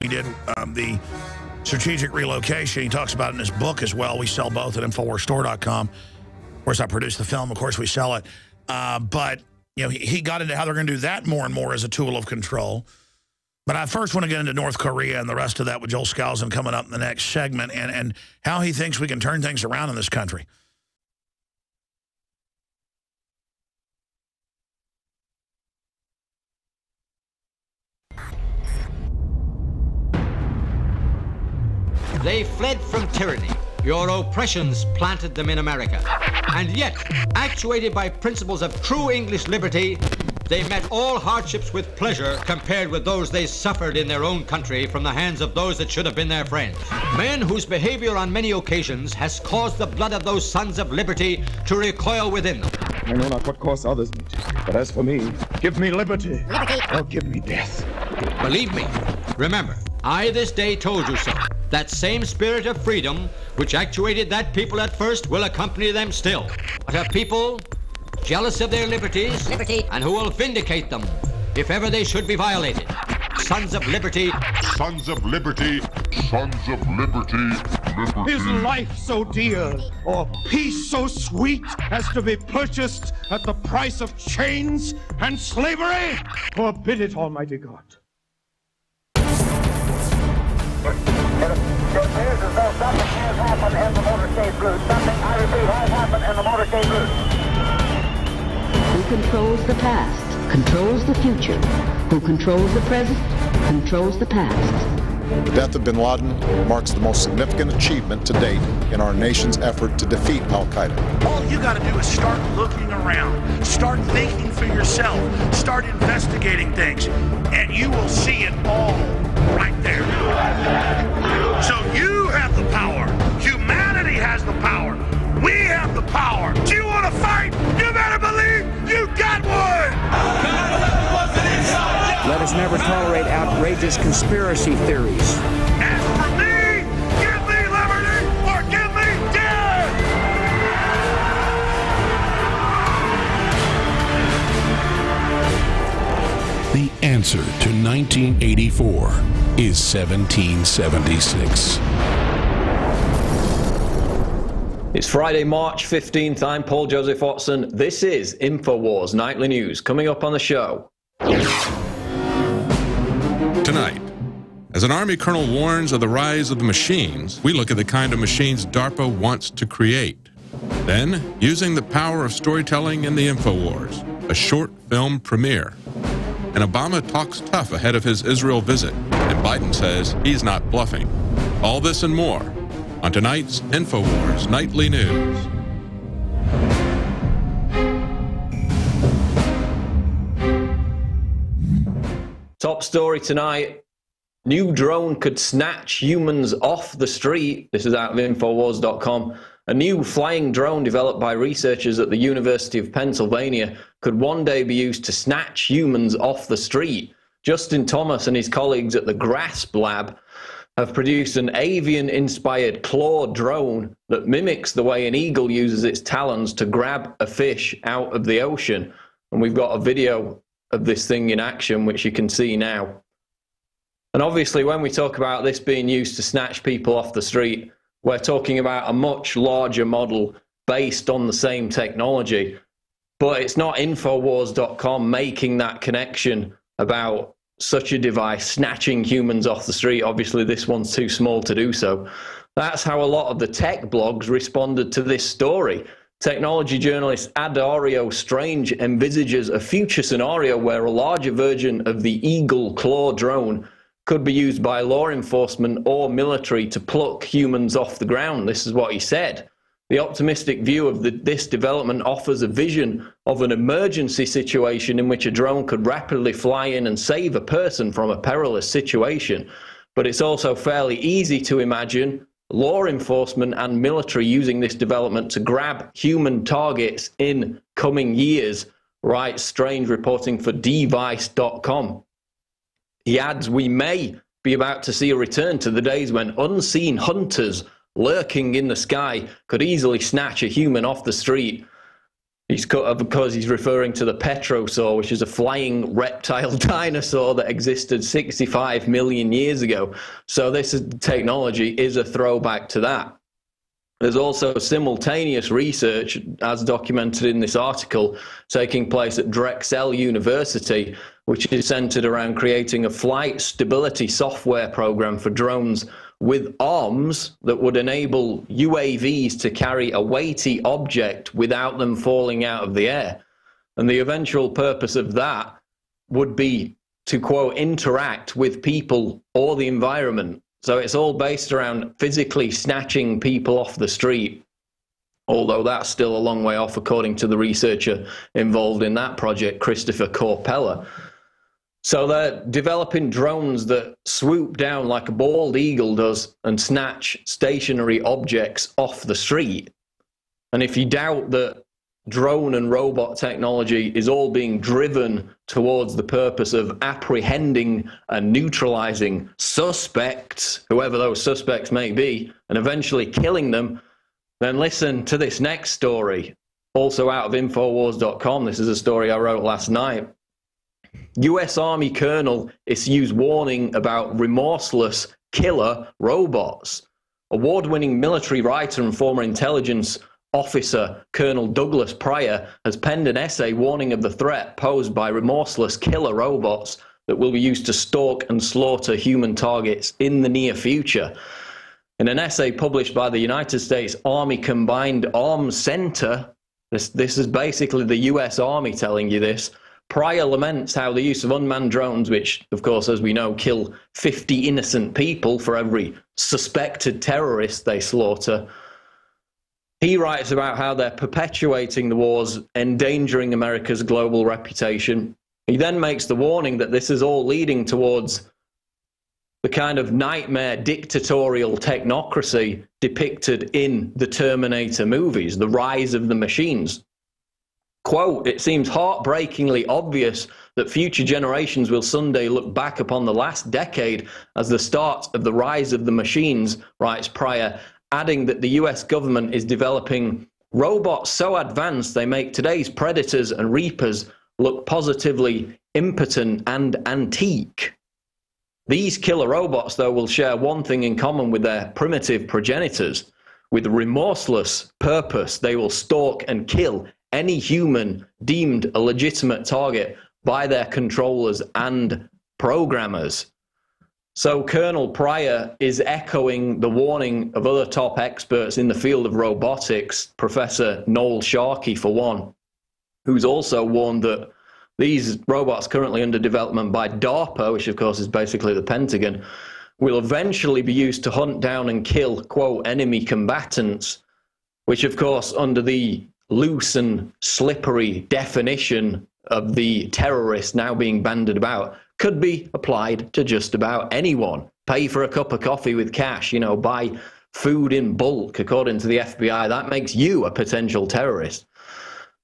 He did um, the strategic relocation. He talks about in his book as well. We sell both at InfoWarsStore.com. Of course, I produce the film. Of course, we sell it. Uh, but, you know, he, he got into how they're going to do that more and more as a tool of control. But I first want to get into North Korea and the rest of that with Joel Skousen coming up in the next segment and, and how he thinks we can turn things around in this country. They fled from tyranny. Your oppressions planted them in America. And yet, actuated by principles of true English liberty, they met all hardships with pleasure compared with those they suffered in their own country from the hands of those that should have been their friends. Men whose behavior on many occasions has caused the blood of those sons of liberty to recoil within them. I know not what course others meet, but as for me, give me liberty, liberty. or give me death. Believe me, remember, I this day told you so. That same spirit of freedom which actuated that people at first will accompany them still. But a people jealous of their liberties Liberty. and who will vindicate them if ever they should be violated. Sons of liberty, Sons of liberty, sons of liberty, liberty. Is life so dear, or peace so sweet, as to be purchased at the price of chains and slavery? Forbid it, Almighty God. Good news is though something has happened in the motorcade blues. Something, I repeat, has happened in the motorcade blues. Who controls the past controls the future. Who controls the present controls the past. The death of bin Laden marks the most significant achievement to date in our nation's effort to defeat Al Qaeda. All you got to do is start looking around, start thinking for yourself, start investigating things, and you will see it all right there. So you have the power. Humanity has the power. We have the power. Do you want to fight? You better believe you got one. Let us never tolerate outrageous conspiracy theories. As answer to 1984 is 1776. It's Friday, March 15th. I'm Paul Joseph Watson. This is InfoWars Nightly News. Coming up on the show. Tonight, as an Army colonel warns of the rise of the machines, we look at the kind of machines DARPA wants to create. Then, using the power of storytelling in the InfoWars, a short film premiere. And Obama talks tough ahead of his Israel visit, and Biden says he's not bluffing. All this and more on tonight's InfoWars Nightly News. Top story tonight. New drone could snatch humans off the street. This is out of Infowars.com. A new flying drone developed by researchers at the University of Pennsylvania could one day be used to snatch humans off the street. Justin Thomas and his colleagues at the GRASP Lab have produced an avian inspired claw drone that mimics the way an eagle uses its talons to grab a fish out of the ocean. And we've got a video of this thing in action, which you can see now. And obviously, when we talk about this being used to snatch people off the street, we're talking about a much larger model based on the same technology. But it's not Infowars.com making that connection about such a device snatching humans off the street. Obviously, this one's too small to do so. That's how a lot of the tech blogs responded to this story. Technology journalist Adario Strange envisages a future scenario where a larger version of the Eagle Claw drone could be used by law enforcement or military to pluck humans off the ground. This is what he said. The optimistic view of the, this development offers a vision of an emergency situation in which a drone could rapidly fly in and save a person from a perilous situation. But it's also fairly easy to imagine law enforcement and military using this development to grab human targets in coming years, writes Strange reporting for DVICE.com. He adds, We may be about to see a return to the days when unseen hunters lurking in the sky could easily snatch a human off the street. He's because he's referring to the Pterosaur, which is a flying reptile dinosaur that existed 65 million years ago. So this is, technology is a throwback to that. There's also simultaneous research, as documented in this article, taking place at Drexel University, which is centered around creating a flight stability software program for drones with arms that would enable UAVs to carry a weighty object without them falling out of the air. And the eventual purpose of that would be to, quote, interact with people or the environment. So it's all based around physically snatching people off the street, although that's still a long way off, according to the researcher involved in that project, Christopher Korpela. So they're developing drones that swoop down like a bald eagle does and snatch stationary objects off the street. And if you doubt that drone and robot technology is all being driven towards the purpose of apprehending and neutralizing suspects, whoever those suspects may be, and eventually killing them, then listen to this next story, also out of Infowars.com. This is a story I wrote last night. US Army Colonel issues warning about remorseless killer robots. Award winning military writer and former intelligence officer Colonel Douglas Pryer has penned an essay warning of the threat posed by remorseless killer robots that will be used to stalk and slaughter human targets in the near future. In an essay published by the United States Army Combined Arms Center, this, this is basically the US Army telling you this. Pryer laments how the use of unmanned drones, which, of course, as we know, kill 50 innocent people for every suspected terrorist they slaughter, he writes about how they're perpetuating the wars, endangering America's global reputation. He then makes the warning that this is all leading towards the kind of nightmare dictatorial technocracy depicted in the Terminator movies, the rise of the machines. Quote, it seems heartbreakingly obvious that future generations will someday look back upon the last decade as the start of the rise of the machines, writes Pryer, adding that the US government is developing robots so advanced they make today's predators and reapers look positively impotent and antique. These killer robots, though, will share one thing in common with their primitive progenitors. With remorseless purpose, they will stalk and kill any human deemed a legitimate target by their controllers and programmers. So Colonel Pryer is echoing the warning of other top experts in the field of robotics, Professor Noel Sharkey, for one, who's also warned that these robots currently under development by DARPA, which of course is basically the Pentagon, will eventually be used to hunt down and kill, quote, enemy combatants, which of course, under the loose and slippery definition of the terrorist now being banded about, could be applied to just about anyone. Pay for a cup of coffee with cash, you know, buy food in bulk, according to the FBI. That makes you a potential terrorist.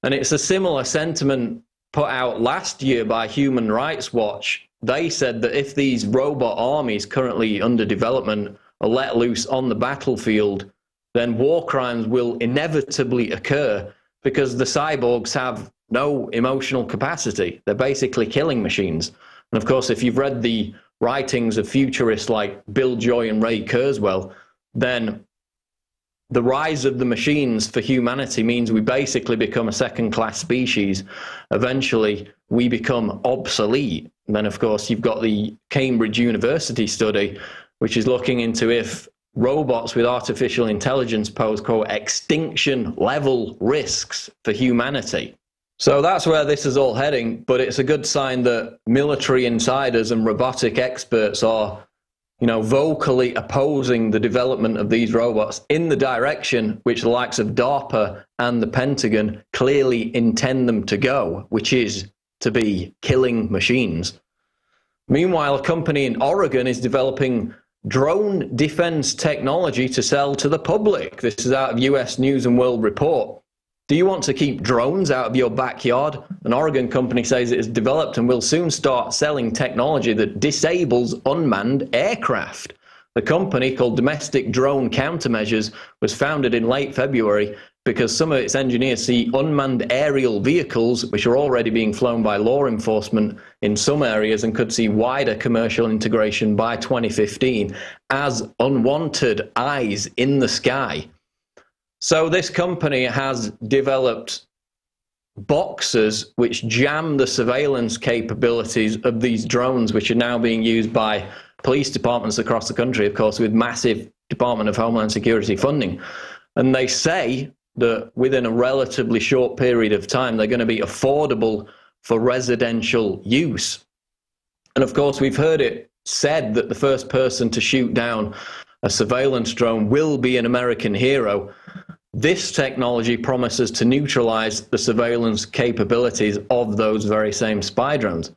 And it's a similar sentiment put out last year by Human Rights Watch. They said that if these robot armies currently under development are let loose on the battlefield, then war crimes will inevitably occur because the cyborgs have no emotional capacity. They're basically killing machines. And of course, if you've read the writings of futurists like Bill Joy and Ray Kurzweil, then the rise of the machines for humanity means we basically become a second class species. Eventually, we become obsolete. And then, of course, you've got the Cambridge University study, which is looking into if robots with artificial intelligence pose, quote, extinction level risks for humanity. So that's where this is all heading, but it's a good sign that military insiders and robotic experts are, you know, vocally opposing the development of these robots in the direction which the likes of DARPA and the Pentagon clearly intend them to go, which is to be killing machines. Meanwhile, a company in Oregon is developing drone defense technology to sell to the public. This is out of US News and World Report. Do you want to keep drones out of your backyard? An Oregon company says it has developed and will soon start selling technology that disables unmanned aircraft. The company, called Domestic Drone Countermeasures, was founded in late February because some of its engineers see unmanned aerial vehicles, which are already being flown by law enforcement in some areas and could see wider commercial integration by 2015, as unwanted eyes in the sky. So, this company has developed boxes which jam the surveillance capabilities of these drones, which are now being used by police departments across the country, of course, with massive Department of Homeland Security funding. And they say that within a relatively short period of time, they're going to be affordable for residential use. And of course, we've heard it said that the first person to shoot down a surveillance drone will be an American hero. This technology promises to neutralize the surveillance capabilities of those very same spy drones.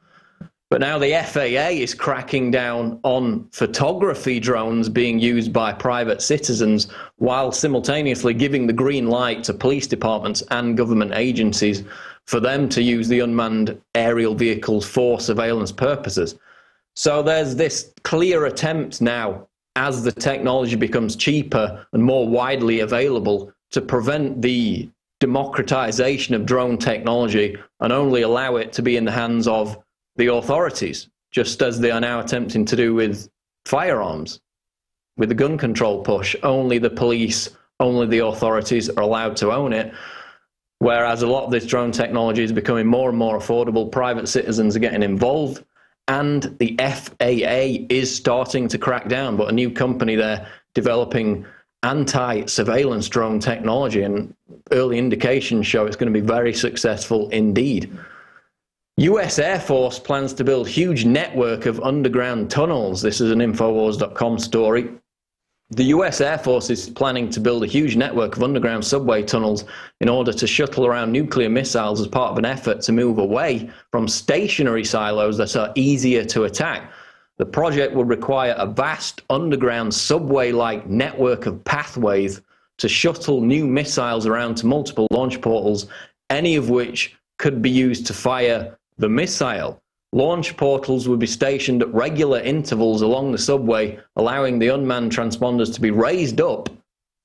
But now the FAA is cracking down on photography drones being used by private citizens while simultaneously giving the green light to police departments and government agencies for them to use the unmanned aerial vehicles for surveillance purposes. So there's this clear attempt now, as the technology becomes cheaper and more widely available, to prevent the democratization of drone technology and only allow it to be in the hands of the authorities, just as they are now attempting to do with firearms, with the gun control push. Only the police, only the authorities are allowed to own it. Whereas a lot of this drone technology is becoming more and more affordable, private citizens are getting involved, and the FAA is starting to crack down. But a new company there developing anti surveillance drone technology, and early indications show it's going to be very successful indeed. US Air Force plans to build huge network of underground tunnels. This is an Infowars.com story. The US Air Force is planning to build a huge network of underground subway tunnels in order to shuttle around nuclear missiles as part of an effort to move away from stationary silos that are easier to attack. The project would require a vast underground subway like network of pathways to shuttle new missiles around to multiple launch portals, any of which could be used to fire the missile. Launch portals would be stationed at regular intervals along the subway, allowing the unmanned transponders to be raised up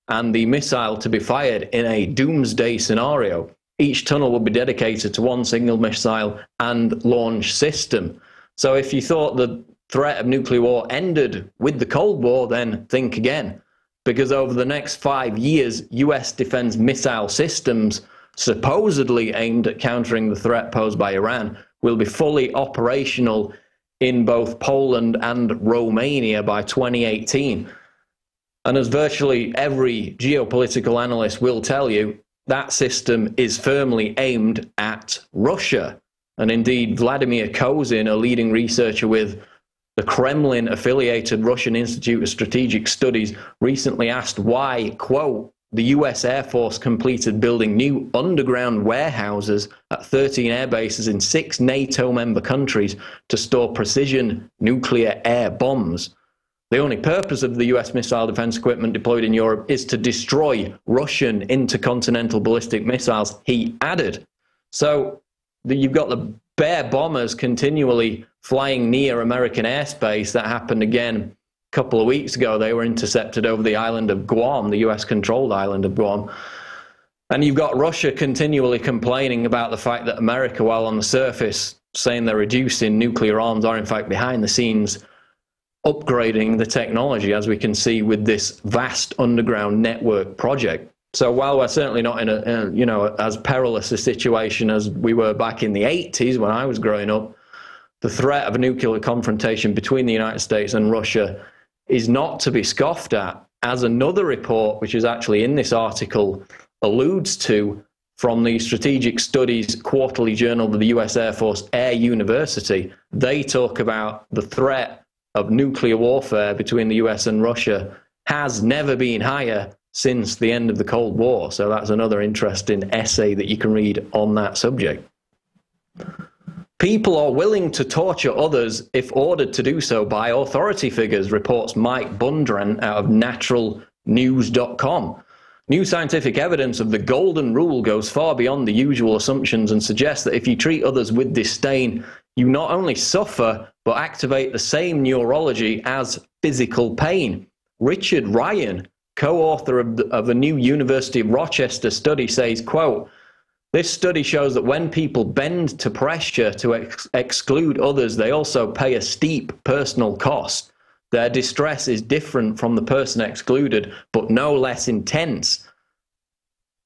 and the missile to be fired in a doomsday scenario. Each tunnel would be dedicated to one single missile and launch system. So if you thought the threat of nuclear war ended with the Cold War, then think again. Because over the next five years, US defense missile systems supposedly aimed at countering the threat posed by Iran, will be fully operational in both Poland and Romania by 2018. And as virtually every geopolitical analyst will tell you, that system is firmly aimed at Russia. And indeed, Vladimir Kozin, a leading researcher with the Kremlin affiliated Russian Institute of Strategic Studies, recently asked why, quote, the US Air Force completed building new underground warehouses at 13 air bases in six NATO member countries to store precision nuclear air bombs. The only purpose of the US missile defense equipment deployed in Europe is to destroy Russian intercontinental ballistic missiles, he added. So you've got the bear bombers continually flying near American airspace. That happened again couple of weeks ago, they were intercepted over the island of Guam, the US controlled island of Guam. And you've got Russia continually complaining about the fact that America, while on the surface saying they're reducing nuclear arms, are in fact behind the scenes upgrading the technology, as we can see with this vast underground network project. So while we're certainly not in a, in a you know as perilous a situation as we were back in the 80s when I was growing up, the threat of a nuclear confrontation between the United States and Russia is not to be scoffed at, as another report, which is actually in this article, alludes to from the Strategic Studies Quarterly Journal of the US Air Force Air University. They talk about the threat of nuclear warfare between the US and Russia has never been higher since the end of the Cold War. So that's another interesting essay that you can read on that subject. People are willing to torture others if ordered to do so by authority figures, reports Mike Bundrant out of naturalnews.com. New scientific evidence of the golden rule goes far beyond the usual assumptions and suggests that if you treat others with disdain, you not only suffer, but activate the same neurology as physical pain. Richard Ryan, co-author of, the, of a new University of Rochester study, says, quote, this study shows that when people bend to pressure to ex- exclude others, they also pay a steep personal cost. Their distress is different from the person excluded, but no less intense.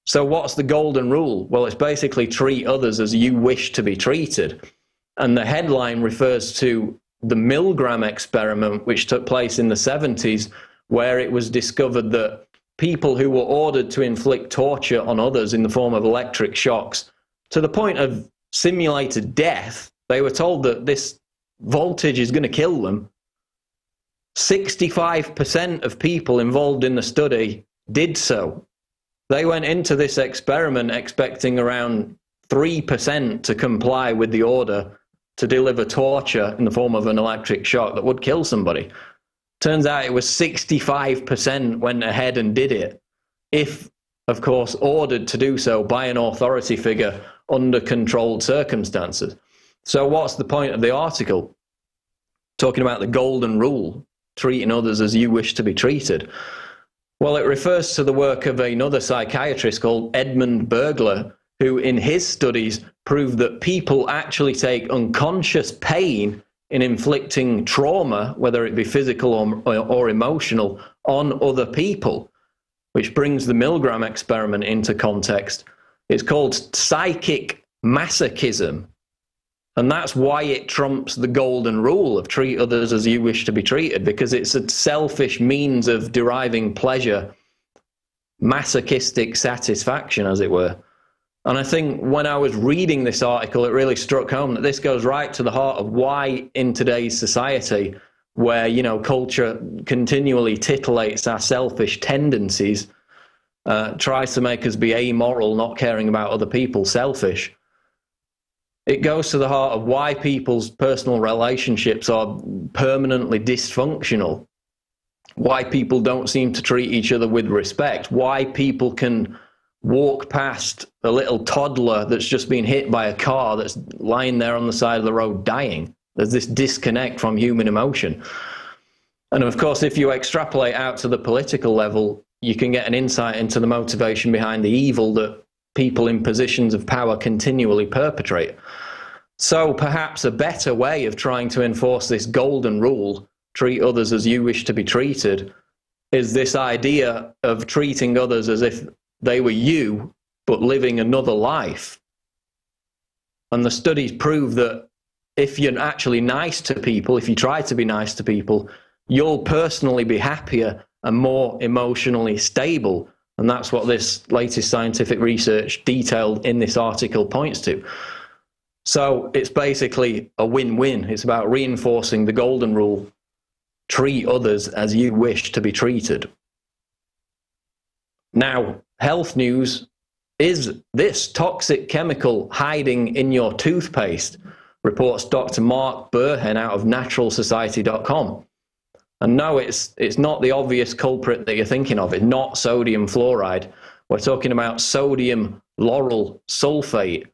So, what's the golden rule? Well, it's basically treat others as you wish to be treated. And the headline refers to the Milgram experiment, which took place in the 70s, where it was discovered that people who were ordered to inflict torture on others in the form of electric shocks to the point of simulated death, they were told that this voltage is going to kill them. 65% of people involved in the study did so. They went into this experiment expecting around 3% to comply with the order to deliver torture in the form of an electric shock that would kill somebody. Turns out it was 65% went ahead and did it. If, of course, ordered to do so by an authority figure under controlled circumstances. So, what's the point of the article? Talking about the golden rule, treating others as you wish to be treated. Well, it refers to the work of another psychiatrist called Edmund Bergler, who in his studies proved that people actually take unconscious pain in inflicting trauma, whether it be physical or, or, emotional, on other people, which brings the Milgram experiment into context. It's called psychic masochism. And that's why it trumps the golden rule of treat others as you wish to be treated, because it's a selfish means of deriving pleasure, masochistic satisfaction, as it were. And I think when I was reading this article, it really struck home that this goes right to the heart of why, in today's society, where you know culture continually titillates our selfish tendencies, uh, tries to make us be amoral, not caring about other people, selfish. It goes to the heart of why people's personal relationships are permanently dysfunctional, why people don't seem to treat each other with respect, why people can walk past a little toddler that's just been hit by a car that's lying there on the side of the road dying. There's this disconnect from human emotion. And of course, if you extrapolate out to the political level, you can get an insight into the motivation behind the evil that people in positions of power continually perpetrate. So perhaps a better way of trying to enforce this golden rule, treat others as you wish to be treated, is this idea of treating others as if they were you, but living another life. And the studies prove that if you're actually nice to people, if you try to be nice to people, you'll personally be happier and more emotionally stable. And that's what this latest scientific research detailed in this article points to. So it's basically a win win. It's about reinforcing the golden rule treat others as you wish to be treated. Now, health news is this toxic chemical hiding in your toothpaste? Reports Dr. Mark Burhenne out of naturalsociety.com. And no, it's, it's not the obvious culprit that you're thinking of. It's not sodium fluoride. We're talking about sodium lauryl sulfate.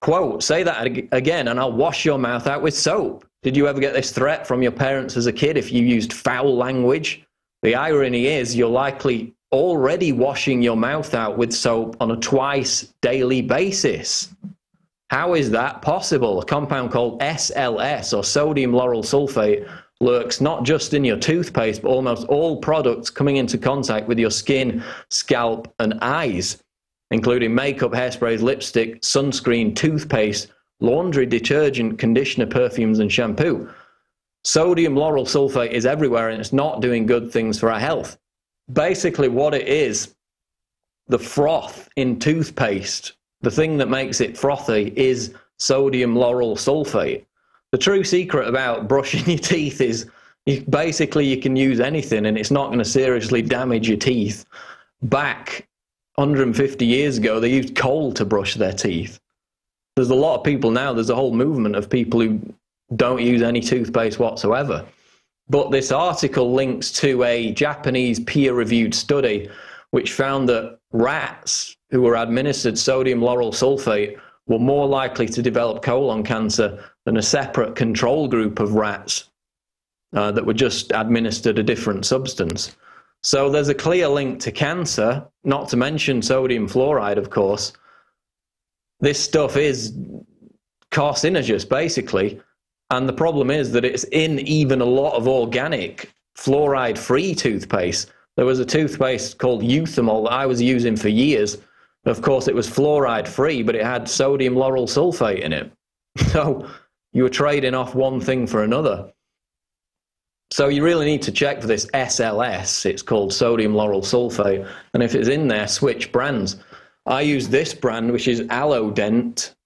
Quote, say that again and I'll wash your mouth out with soap. Did you ever get this threat from your parents as a kid if you used foul language? The irony is you're likely already washing your mouth out with soap on a twice daily basis. How is that possible? A compound called SLS or sodium lauryl sulfate lurks not just in your toothpaste, but almost all products coming into contact with your skin, scalp, and eyes, including makeup, hairsprays, lipstick, sunscreen, toothpaste, laundry detergent, conditioner, perfumes, and shampoo. Sodium lauryl sulfate is everywhere and it's not doing good things for our health basically what it is the froth in toothpaste the thing that makes it frothy is sodium lauryl sulfate. The true secret about brushing your teeth is you, basically you can use anything and it's not going to seriously damage your teeth. Back 150 years ago they used coal to brush their teeth. There's a lot of people now there's a whole movement of people who don't use any toothpaste whatsoever but this article links to a Japanese peer reviewed study which found that rats who were administered sodium lauryl sulfate were more likely to develop colon cancer than a separate control group of rats uh, that were just administered a different substance. So there's a clear link to cancer, not to mention sodium fluoride, of course. This stuff is carcinogenous, basically. And the problem is that it's in even a lot of organic fluoride free toothpaste. There was a toothpaste called Euthymol that I was using for years. Of course, it was fluoride free, but it had sodium lauryl sulfate in it. So you were trading off one thing for another. So you really need to check for this SLS. It's called sodium lauryl sulfate. And if it's in there, switch brands. I use this brand, which is Aloe Dent.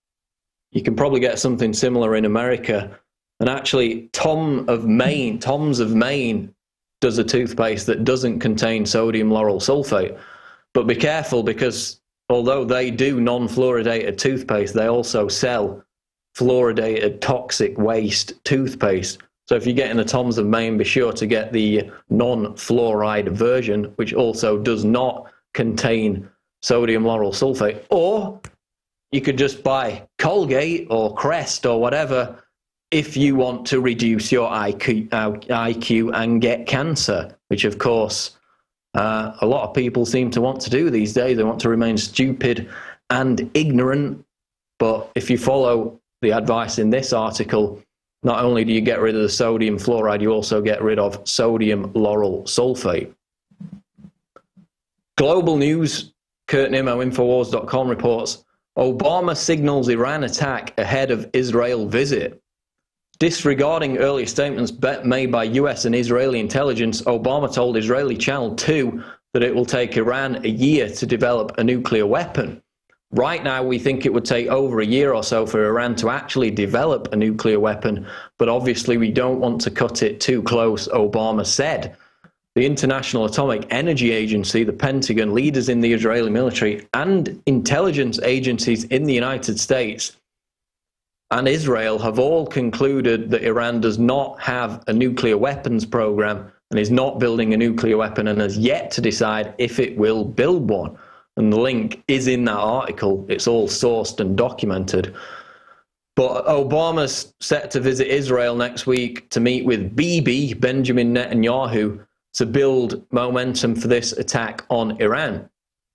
You can probably get something similar in America. And actually, Tom of Maine, Tom's of Maine does a toothpaste that doesn't contain sodium lauryl sulfate. But be careful because although they do non fluoridated toothpaste, they also sell fluoridated toxic waste toothpaste. So if you're getting a Tom's of Maine, be sure to get the non fluoride version, which also does not contain sodium lauryl sulfate. Or you could just buy Colgate or Crest or whatever if you want to reduce your IQ, IQ and get cancer, which of course uh, a lot of people seem to want to do these days. They want to remain stupid and ignorant. But if you follow the advice in this article, not only do you get rid of the sodium fluoride, you also get rid of sodium lauryl sulfate. Global news, Kurt Nimmo, Infowars.com reports Obama signals Iran attack ahead of Israel visit. Disregarding earlier statements made by US and Israeli intelligence, Obama told Israeli Channel 2 that it will take Iran a year to develop a nuclear weapon. Right now, we think it would take over a year or so for Iran to actually develop a nuclear weapon, but obviously we don't want to cut it too close, Obama said. The International Atomic Energy Agency, the Pentagon, leaders in the Israeli military, and intelligence agencies in the United States and Israel have all concluded that Iran does not have a nuclear weapons program and is not building a nuclear weapon and has yet to decide if it will build one. And the link is in that article. It's all sourced and documented. But Obama's set to visit Israel next week to meet with Bibi, Benjamin Netanyahu, to build momentum for this attack on Iran.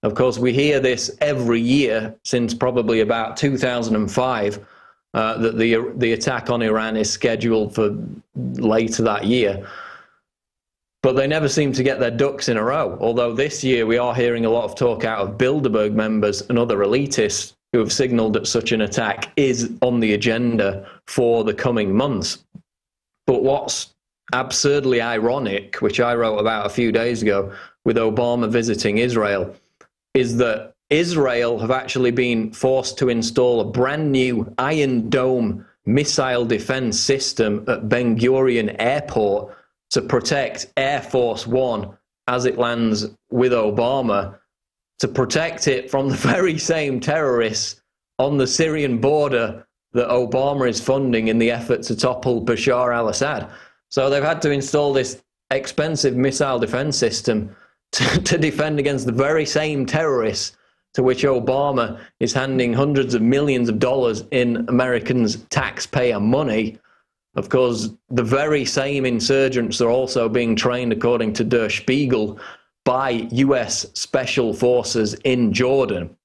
Of course, we hear this every year since probably about 2005 uh, that the the attack on Iran is scheduled for later that year. But they never seem to get their ducks in a row. Although this year we are hearing a lot of talk out of Bilderberg members and other elitists who have signaled that such an attack is on the agenda for the coming months. But what's absurdly ironic, which I wrote about a few days ago with Obama visiting Israel, is that Israel have actually been forced to install a brand new Iron Dome missile defense system at Ben Gurion Airport to protect Air Force One as it lands with Obama, to protect it from the very same terrorists on the Syrian border that Obama is funding in the effort to topple Bashar al Assad. So they've had to install this expensive missile defense system to, to defend against the very same terrorists to which Obama is handing hundreds of millions of dollars in Americans' taxpayer money. Of course, the very same insurgents are also being trained, according to Der Spiegel, by US special forces in Jordan.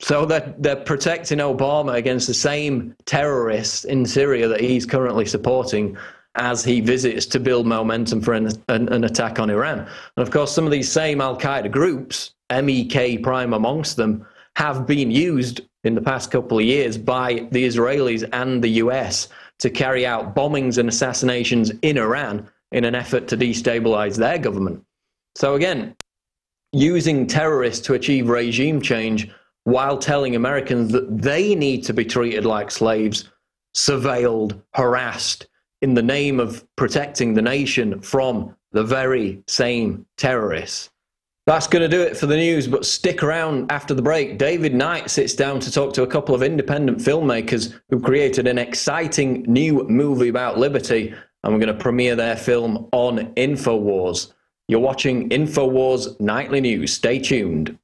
So they're, they're protecting Obama against the same terrorists in Syria that he's currently supporting as he visits to build momentum for an, an, an attack on Iran. And of course, some of these same Al Qaeda groups MEK Prime amongst them, have been used in the past couple of years by the Israelis and the US to carry out bombings and assassinations in Iran in an effort to destabilize their government. So, again, using terrorists to achieve regime change while telling Americans that they need to be treated like slaves, surveilled, harassed, in the name of protecting the nation from the very same terrorists. That's going to do it for the news, but stick around after the break. David Knight sits down to talk to a couple of independent filmmakers who created an exciting new movie about liberty, and we're going to premiere their film on InfoWars. You're watching InfoWars Nightly News. Stay tuned.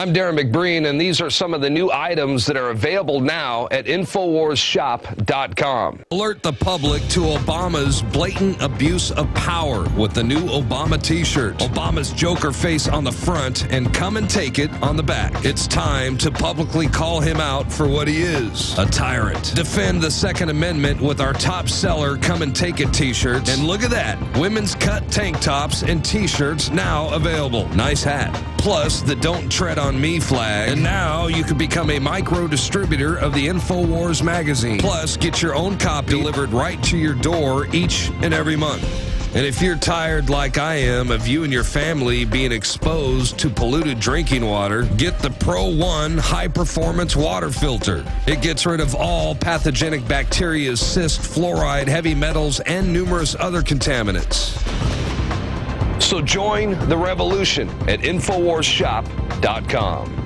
I'm Darrin McBreen, and these are some of the new items that are available now at InfoWarsShop.com. Alert the public to Obama's blatant abuse of power with the new Obama t shirt. Obama's Joker face on the front and come and take it on the back. It's time to publicly call him out for what he is a tyrant. Defend the Second Amendment with our top seller Come and Take It t shirts. And look at that women's cut tank tops and t shirts now available. Nice hat. Plus the Don't Tread on Me flag. And now you can become a micro distributor of the InfoWars magazine. Plus, get your own copy delivered right to your door each and every month. And if you're tired, like I am, of you and your family being exposed to polluted drinking water, get the Pro One high performance water filter. It gets rid of all pathogenic bacteria, cyst, fluoride, heavy metals, and numerous other contaminants. So join the revolution at InfoWarsShop.com.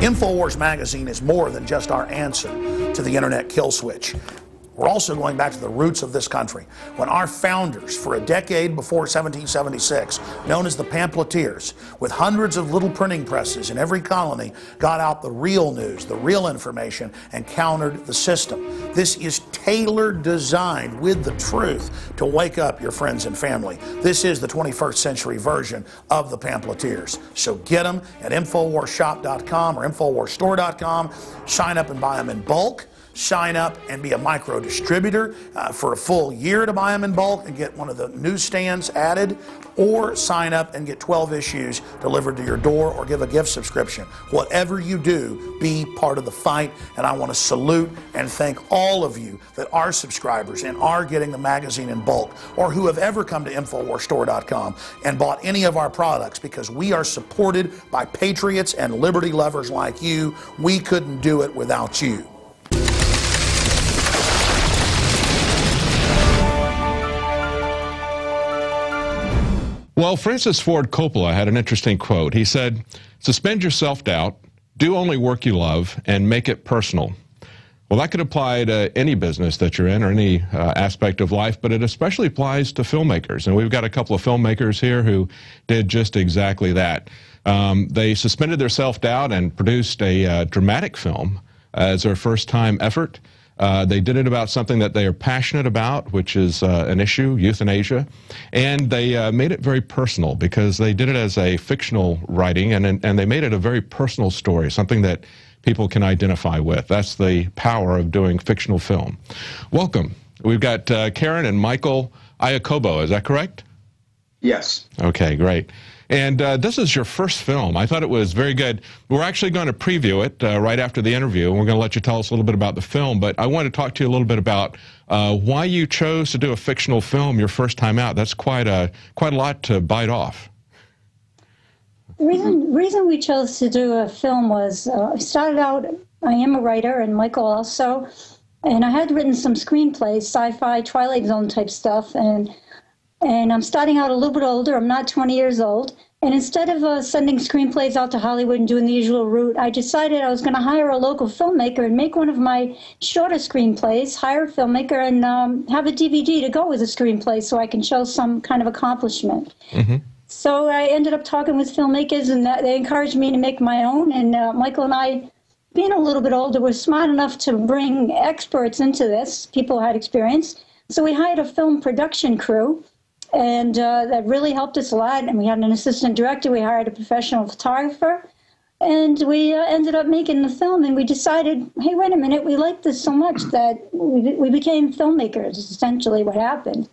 InfoWars Magazine is more than just our answer to the internet kill switch. We're also going back to the roots of this country. When our founders, for a decade before 1776, known as the pamphleteers, with hundreds of little printing presses in every colony, got out the real news, the real information, and countered the system. This is tailor designed with the truth to wake up your friends and family. This is the 21st century version of the pamphleteers. So get them at InfoWarsShop.com or InfoWarsStore.com. Sign up and buy them in bulk sign up and be a micro distributor uh, for a full year to buy them in bulk and get one of the newsstands added, or sign up and get 12 issues delivered to your door or give a gift subscription. Whatever you do, be part of the fight. And I want to salute and thank all of you that are subscribers and are getting the magazine in bulk or who have ever come to InfoWarsStore.com and bought any of our products because we are supported by patriots and liberty lovers like you. We couldn't do it without you. Well, Francis Ford Coppola had an interesting quote. He said, Suspend your self doubt, do only work you love, and make it personal. Well, that could apply to any business that you're in or any uh, aspect of life, but it especially applies to filmmakers. And we've got a couple of filmmakers here who did just exactly that. Um, they suspended their self doubt and produced a uh, dramatic film as their first time effort. Uh, they did it about something that they are passionate about, which is uh, an issue, euthanasia. And they uh, made it very personal because they did it as a fictional writing and, and they made it a very personal story, something that people can identify with. That's the power of doing fictional film. Welcome. We've got uh, Karen and Michael Iacobbo, is that correct? Yes. Okay, great. And uh, this is your first film. I thought it was very good. We're actually going to preview it uh, right after the interview, and we're going to let you tell us a little bit about the film. But I want to talk to you a little bit about uh, why you chose to do a fictional film your first time out. That's quite a quite a lot to bite off. The reason, reason we chose to do a film was uh, I started out, I am a writer, and Michael also, and I had written some screenplays, sci fi, Twilight Zone type stuff, and and I'm starting out a little bit older. I'm not 20 years old. And instead of uh, sending screenplays out to Hollywood and doing the usual route, I decided I was going to hire a local filmmaker and make one of my shorter screenplays, hire a filmmaker, and um, have a DVD to go with the screenplay so I can show some kind of accomplishment. Mm-hmm. So I ended up talking with filmmakers, and that, they encouraged me to make my own. And uh, Michael and I, being a little bit older, were smart enough to bring experts into this, people who had experience. So we hired a film production crew and uh, that really helped us a lot. And we had an assistant director. We hired a professional photographer, and we uh, ended up making the film. And we decided, hey, wait a minute, we liked this so much that we, we became filmmakers. Essentially, what happened.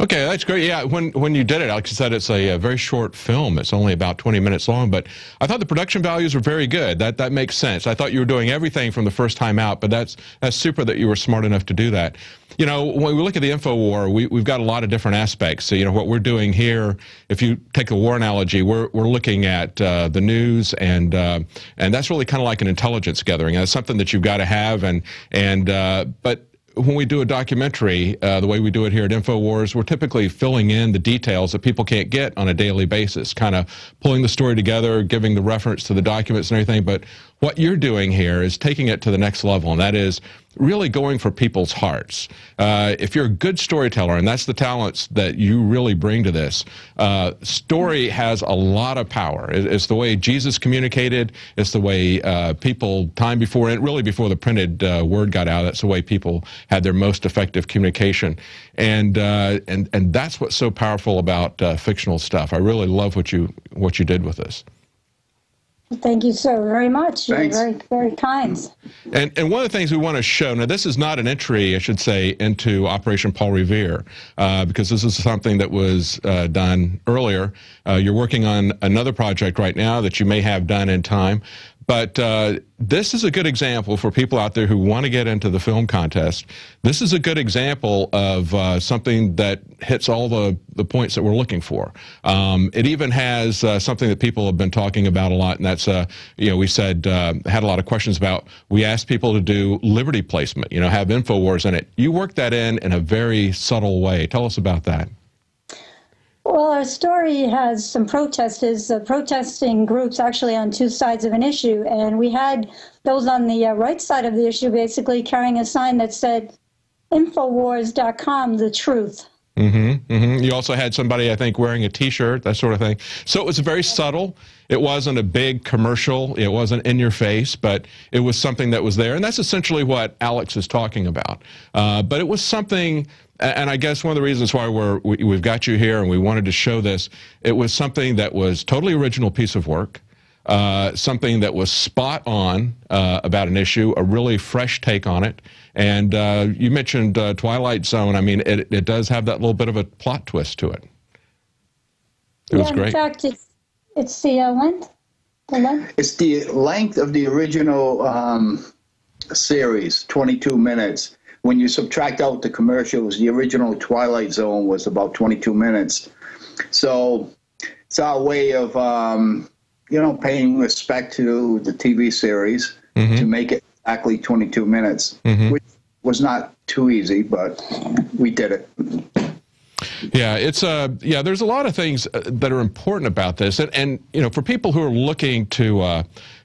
Okay, that's great. Yeah, when when you did it, like I said, it's a, a, very short film. It's only about 20 minutes long, but I thought the production values were very good. That that makes sense. I thought you were doing everything from the first time out, but that's that's super that you were smart enough to do that. You know, when we look at the info war, we, we've got a lot of different aspects. So, you know, what we're doing here, if you take the war analogy, we're, we're looking at uh, the news, and uh, and that's really kind of like an intelligence gathering. That's something that you've got to have, and and uh, but when we do a documentary, uh, the way we do it here at InfoWars, we're typically filling in the details that people can't get on a daily basis, kind of pulling the story together, giving the reference to the documents and everything. But what you're doing here is taking it to the next level, and that is really going for people's hearts. Uh, if you're a good storyteller, and that's the talents that you really bring to this, uh, story has a lot of power. It's the way Jesus communicated. It's the way uh, people, time before, and really before the printed uh, word got out, that's the way people had their most effective communication. And uh, and and that's what's so powerful about uh, fictional stuff. I really love what you what you did with this. Thank you so very much. You're very, very kind. And, and one of the things we want to show now, this is not an entry, I should say, into Operation Paul Revere, uh, because this is something that was uh, done earlier. Uh, you're working on another project right now that you may have done in time. But uh, this is a good example for people out there who want to get into the film contest. This is a good example of uh, something that hits all the, the points that we're looking for. Um, it even has uh, something that people have been talking about a lot, and that's, uh, you know, we said, uh, had a lot of questions about, we asked people to do liberty placement, you know, have InfoWars in it. You work that in in a very subtle way. Tell us about that. Well, our story has some protesters, uh, protesting groups actually on two sides of an issue. And we had those on the uh, right side of the issue basically carrying a sign that said, Infowars.com, the truth. Mm-hmm, mm-hmm. You also had somebody, I think, wearing a T-shirt, that sort of thing. So it was very subtle. It wasn't a big commercial. It wasn't in your face, but it was something that was there, and that's essentially what Alex is talking about. Uh, but it was something, and I guess one of the reasons why we're we, we've got you here and we wanted to show this, it was something that was totally original piece of work. Uh, something that was spot on uh, about an issue, a really fresh take on it. And uh, you mentioned uh, Twilight Zone. I mean, it, it does have that little bit of a plot twist to it. It yeah, was great. in fact, it's, it's the uh, length. The length. It's the length of the original um, series, 22 minutes. When you subtract out the commercials, the original Twilight Zone was about 22 minutes. So it's our way of, um, you know, paying respect to the TV series to make it exactly 22 minutes, which was not too easy, but we did it. Yeah, it's uh, yeah. There's a lot of things uh, that are important about this, and, and you know, for people who are looking to uh,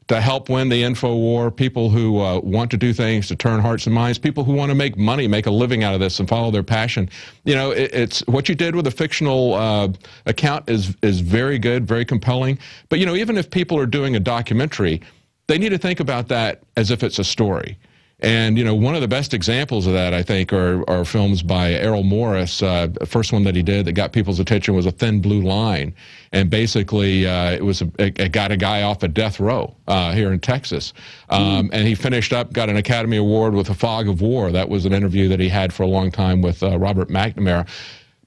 to help win the info war, people who uh, want to do things to turn hearts and minds, people who want to make money, make a living out of this, and follow their passion. You know, it, it's what you did with a fictional uh, account is is very good, very compelling. But you know, even if people are doing a documentary, they need to think about that as if it's a story. And you know, one of the best examples of that, I think, are, are films by Errol Morris. Uh, the first one that he did that got people's attention was A Thin Blue Line, and basically uh, it was a, it got a guy off of death row uh, here in Texas, um, and he finished up, got an Academy Award with A Fog of War. That was an interview that he had for a long time with uh, Robert McNamara.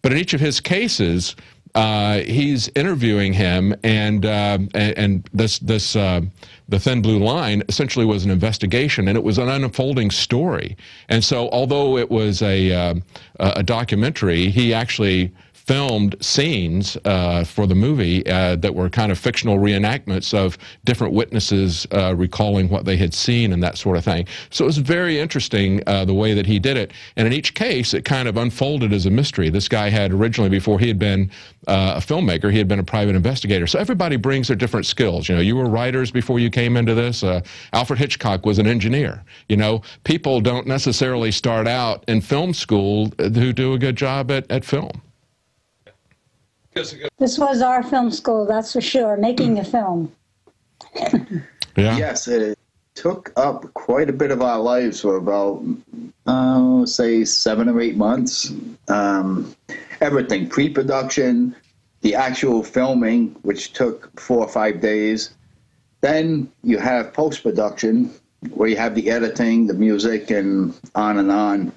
But in each of his cases, uh, he's interviewing him, and uh, and, this this uh, the thin blue line essentially was an investigation, and it was an unfolding story. And so, although it was a uh, a documentary, he actually filmed scenes uh, for the movie uh, that were kind of fictional reenactments of different witnesses uh, recalling what they had seen and that sort of thing. So it was very interesting uh, the way that he did it. And in each case, it kind of unfolded as a mystery. This guy had originally, before he had been uh, a filmmaker, he had been a private investigator. So everybody brings their different skills. You know, you were writers before you came into this. Uh, Alfred Hitchcock was an engineer. You know, people don't necessarily start out in film school who do a good job at, at film. This was our film school, that's for sure, making a film. Yeah. Yes, it took up quite a bit of our lives for about, uh, say, seven or eight months. Um, everything pre production, the actual filming, which took four or five days. Then you have post production, where you have the editing, the music, and on and on.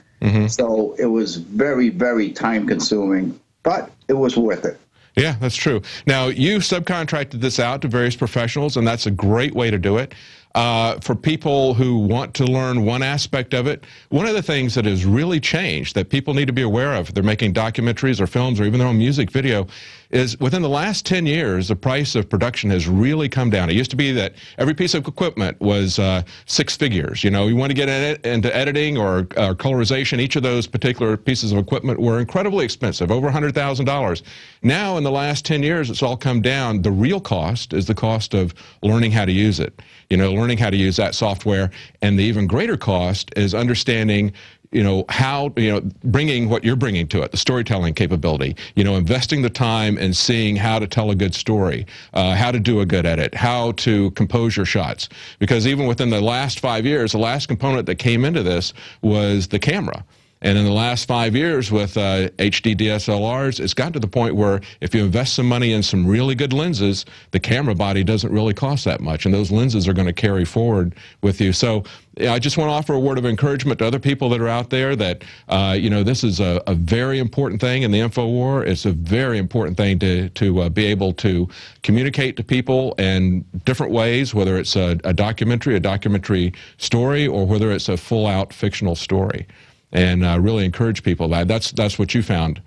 So it was very, very time consuming, but it was worth it. Yeah, that's true. Now, you subcontracted this out to various professionals, and that's a great way to do it. Uh, for people who want to learn one aspect of it, one of the things that has really changed that people need to be aware of, they're making documentaries or films or even their own music video, is within the last 10 years, the price of production has really come down. It used to be that every piece of equipment was uh, six figures. You know, you want to get in into editing or uh, colorization, each of those particular pieces of equipment were incredibly expensive, over $100,000. Now, in the last 10 years, it's all come down. The real cost is the cost of learning how to use it, you know, learning how to use that software. And the even greater cost is understanding you know how you know bringing what you're bringing to it the storytelling capability you know investing the time and seeing how to tell a good story uh, how to do a good edit how to compose your shots. Because even within the last five years the last component that came into this was the camera and in the last five years with uh, HD DSLRs, it's gotten to the point where if you invest some money in some really good lenses, the camera body doesn't really cost that much. And those lenses are going to carry forward with you. So I just want to offer a word of encouragement to other people that are out there that, uh, you know, this is a, a, very important thing in the info war. It's a very important thing to, to uh, be able to communicate to people in different ways, whether it's a, a documentary, a documentary story, or whether it's a full out fictional story and uh, really encourage people. That that's that's what you found.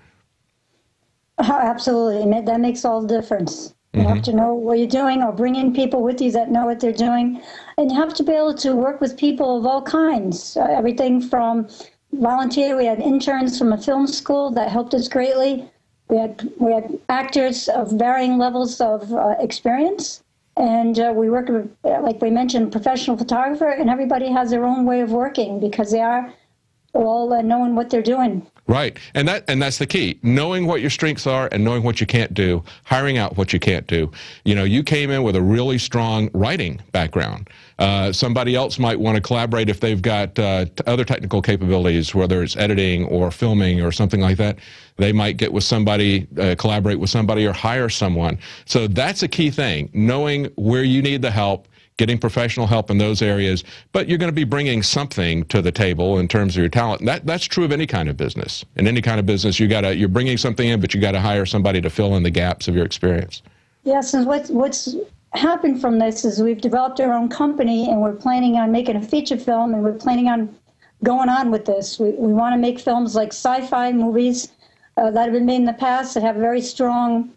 Oh, absolutely, that makes all the difference. You mm-hmm. have to know what you're doing, or bring in people with you that know what they're doing, and you have to be able to work with people of all kinds. Uh, everything from volunteer. We had interns from a film school that helped us greatly. We had we had actors of varying levels of uh, experience, and uh, we work with, like we mentioned, professional photographer, and everybody has their own way of working because they are all uh, knowing what they're doing. Right, and that and that's the key: knowing what your strengths are and knowing what you can't do, hiring out what you can't do. You know, you came in with a really strong writing background. Uh, somebody else might want to collaborate if they've got uh, other technical capabilities, whether it's editing or filming or something like that. They might get with somebody, uh, collaborate with somebody, or hire someone. So that's a key thing: knowing where you need the help getting professional help in those areas, but you're going to be bringing something to the table in terms of your talent. And that, that's true of any kind of business. In any kind of business, you got to you're bringing something in, but you got to hire somebody to fill in the gaps of your experience. Yes, and what's what's happened from this is we've developed our own company, and we're planning on making a feature film, and we're planning on going on with this. We we want to make films like sci-fi movies uh, that have been made in the past that have a very strong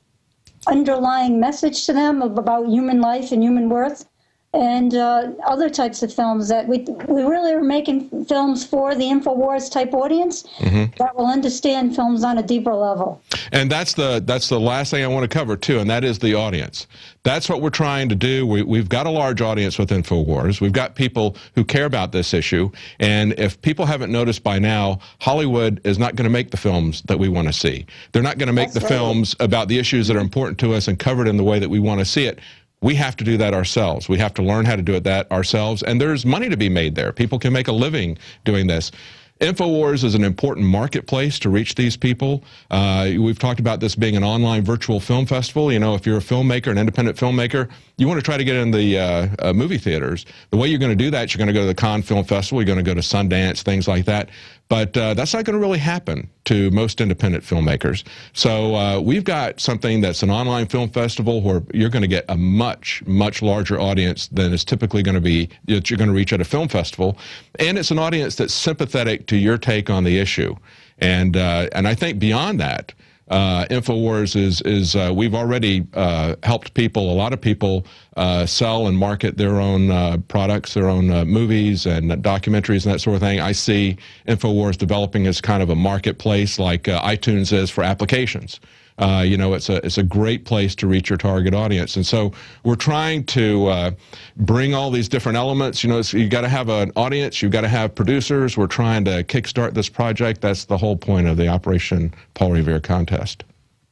underlying message to them of, about human life and human worth and uh, other types of films that we we really are making films for the Infowars type audience mm-hmm. that will understand films on a deeper level. And that's the that's the last thing I want to cover too, and that is the audience. That's what we're trying to do. We, we've got a large audience with Infowars. We've got people who care about this issue, and if people haven't noticed by now, Hollywood is not going to make the films that we want to see. They're not going to make that's the right. films about the issues that are important to us and covered in the way that we want to see it we have to do that ourselves. We have to learn how to do it that ourselves. And there's money to be made there. People can make a living doing this. InfoWars is an important marketplace to reach these people. Uh, we've talked about this being an online virtual film festival. You know, if you're a filmmaker, an independent filmmaker, you want to try to get in the uh, uh, movie theaters. The way you're going to do that, you're going to go to the Cannes Film Festival, you're going to go to Sundance, things like that. But uh, that's not going to really happen to most independent filmmakers. So uh, we've got something that's an online film festival where you're going to get a much, much larger audience than is typically going to be that you're going to reach at a film festival, and it's an audience that's sympathetic to your take on the issue. And uh, and I think beyond that, uh, Infowars is is uh, we've already uh, helped people, a lot of people, uh, sell and market their own uh, products, their own uh, movies and documentaries and that sort of thing. I see Infowars developing as kind of a marketplace like iTunes is for applications. Uh, you know, it's a it's a great place to reach your target audience. And so we're trying to uh, bring all these different elements. You know, you've got to have an audience, you've got to have producers. We're trying to kickstart this project. That's the whole point of the Operation Paul Revere contest.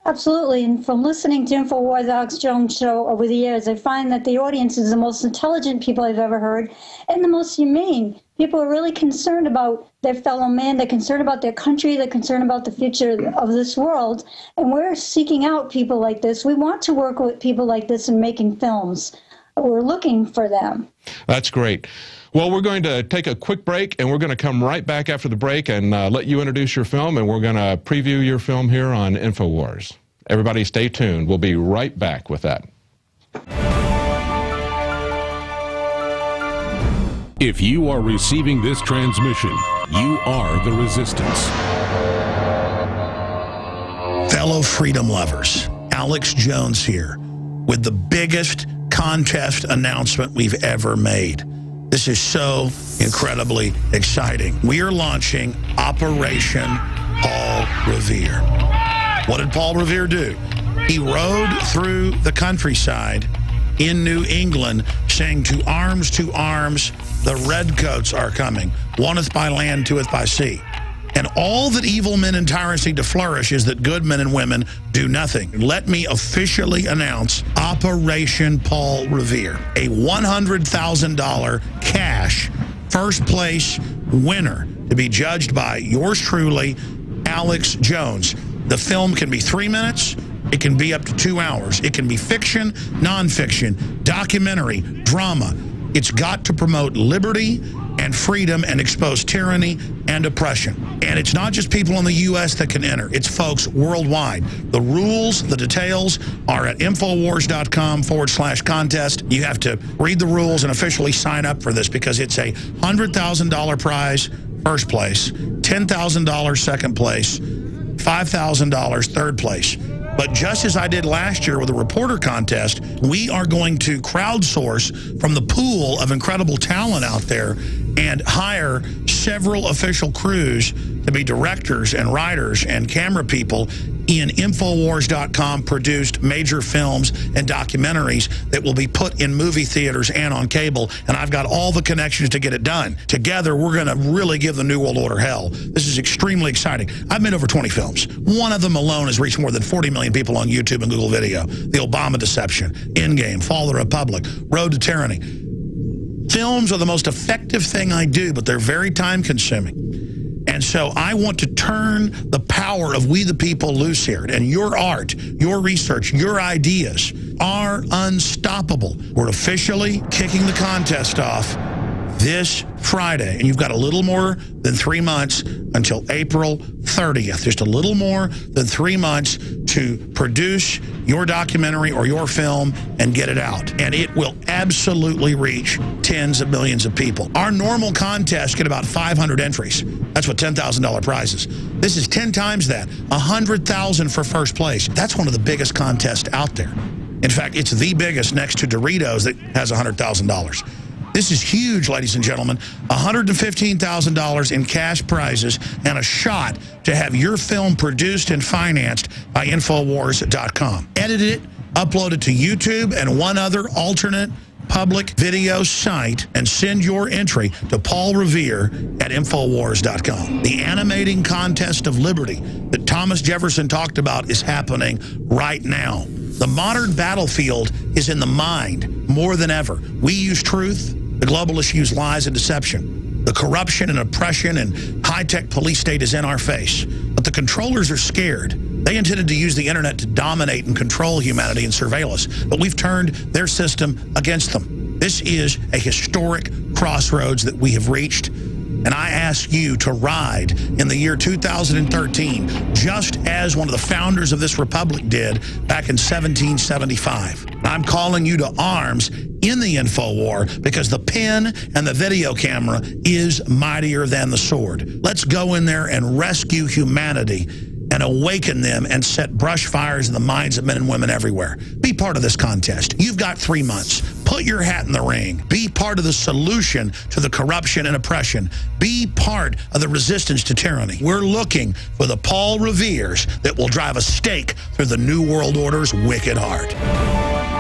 Absolutely. And from listening to InfoWars Alex Jones show over the years, I find that the audience is the most intelligent people I've ever heard and the most humane. People are really concerned about their fellow man, they're concerned about their country, they're concerned about the future of this world. And we're seeking out people like this. We want to work with people like this in making films. We're looking for them. That's great. Well, we're going to take a quick break and we're going to come right back after the break and uh, let you introduce your film and we're going to preview your film here on InfoWars. Everybody stay tuned. We'll be right back with that. If you are receiving this transmission, you are the resistance. Fellow freedom lovers Alex Jones here with the biggest contest announcement we've ever made. This is so incredibly exciting. We are launching Operation Paul Revere. What did Paul Revere do? He rode through the countryside in New England saying, To arms, to arms, the redcoats are coming. Oneth by land, twoeth by sea. And all that evil men and tyrants need to flourish is that good men and women do nothing. Let me officially announce Operation Paul Revere, a $100,000 cash first place winner to be judged by yours truly, Alex Jones. The film can be three minutes. It can be up to two hours. It can be fiction, nonfiction, documentary, drama. It's got to promote liberty and freedom and expose tyranny and oppression. And it's not just people in the U.S. that can enter. It's folks worldwide. The rules, the details are at Infowars.com forward slash contest. You have to read the rules and officially sign up for this because it's a $100,000 prize first place, $10,000 second place, $5,000 third place. But just as I did last year with the reporter contest, we are going to crowdsource from the pool of incredible talent out there and hire several official crews to be directors and writers and camera people in Infowars.com produced major films and documentaries that will be put in movie theaters and on cable. And I've got all the connections to get it done. Together, we're going to really give the New World Order hell. This is extremely exciting. I've made over 20 films. One of them alone has reached more than 40 million people on YouTube and Google Video. The Obama Deception, Endgame, Fall of the Republic, Road to Tyranny. Films are the most effective thing I do, but they're very time consuming. And so I want to turn the power of we the people loose here. And your art, your research, your ideas are unstoppable. We're officially kicking the contest off this Friday. And you've got a little more than three months until April 30th. Just a little more than three months to produce your documentary or your film and get it out. And it will absolutely reach tens of millions of people. Our normal contest get about 500 entries. That's what $10,000 prizes. This is 10 times that. 100,000 for first place. That's one of the biggest contests out there. In fact, it's the biggest next to Doritos that has $100,000. This is huge, ladies and gentlemen. $115,000 in cash prizes and a shot to have your film produced and financed by Infowars.com. Edit it, upload it to YouTube and one other alternate public video site and send your entry to Paul Revere at Infowars.com. The animating contest of liberty that Thomas Jefferson talked about is happening right now. The modern battlefield is in the mind more than ever. We use truth. The globalists use lies and deception. The corruption and oppression and high-tech police state is in our face. But the controllers are scared. They intended to use the internet to dominate and control humanity and surveil us. But we've turned their system against them. This is a historic crossroads that we have reached. And I ask you to ride in the year 2013, just as one of the founders of this republic did back in 1775. I'm calling you to arms in the info war because the pen and the video camera is mightier than the sword. Let's go in there and rescue humanity and awaken them and set brush fires in the minds of men and women everywhere. Be part of this contest. You've got three months. Put your hat in the ring. Be part of the solution to the corruption and oppression. Be part of the resistance to tyranny. We're looking for the Paul Reveres that will drive a stake through the New World Order's wicked heart.